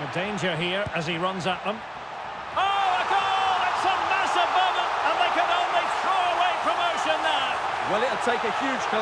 The danger here as he runs at them. Oh, a goal! It's a massive moment, and they can only throw away promotion now. Well, it'll take a huge collapse.